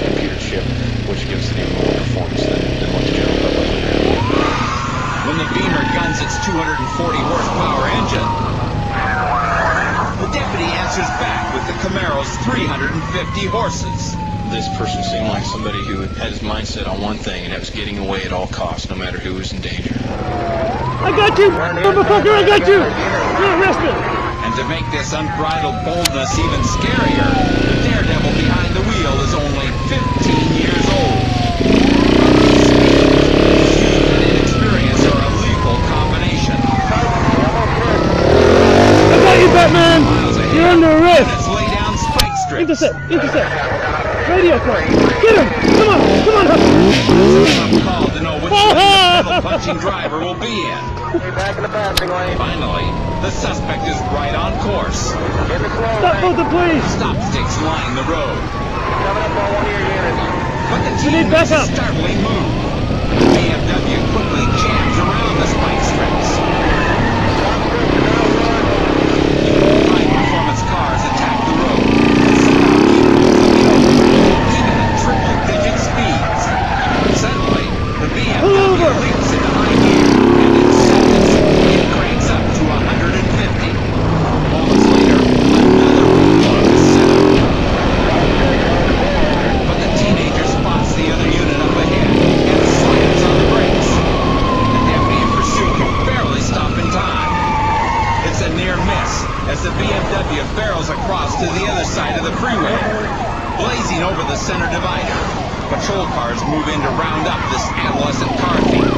motor computer chip, which gives it even more performance than, than what the general public would have. when the Beamer guns its 240 horsepower engine. The deputy answers back with the Camaro's 350 horses. This person seemed like somebody who had his mindset on one thing, and that was getting away at all costs, no matter who was in danger. I got you, motherfucker. I got you. You're arrested. And to make this unbridled boldness even scarier, the daredevil behind the wheel is only 15 years old. Speed and inexperience are a lethal combination. I got you, Batman. You're under arrest. Let's lay down spike strips. Intercept. Intercept. Radio call. Get him. Come on. Come on. I'm called to know which oh, lane the punching driver will be in. Back in the passing lane. Finally, the suspect is right on course. In the slow Stop both the police. Stop sticks line the road. Coming up on one of your units. The We need backup. startling move. The BMW quickly jams around the spike strips. High-performance cars attack the road. Even at triple-digit speeds. Suddenly, the BMW Over. leaps into high gear, and in seconds, it cranks up to 150. Moments later, another roadblock is set up. But the teenager spots the other unit up ahead and slams on the brakes. The deputy in pursuit can barely stop in time. A near miss as the BMW barrels across to the other side of the freeway, blazing over the center divider. Patrol cars move in to round up this adolescent car thief.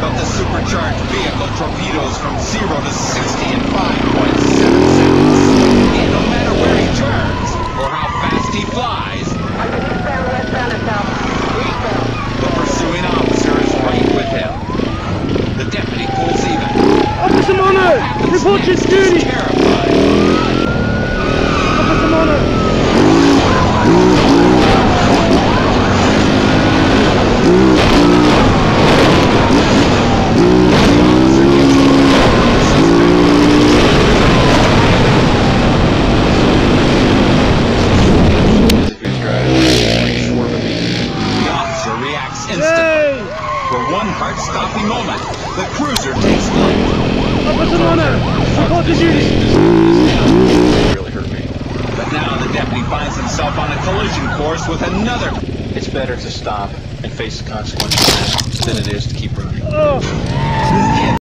But the supercharged vehicle torpedoes from 0 to 60 in 5.7 seconds. And no matter where he turns or how fast he flies, the pursuing officer is right with him. The deputy pulls even. Officer Mono. Report your Next is duty. Terrified. Officer Mono. As if he was driving like short of a beat. The officer reacts instantly. Hey. For one heart-stopping moment, the cruiser takes flight. Really hurt me. But now the deputy finds himself on a collision course with another. It's better to stop and face the consequences than it is to keep running. Oh.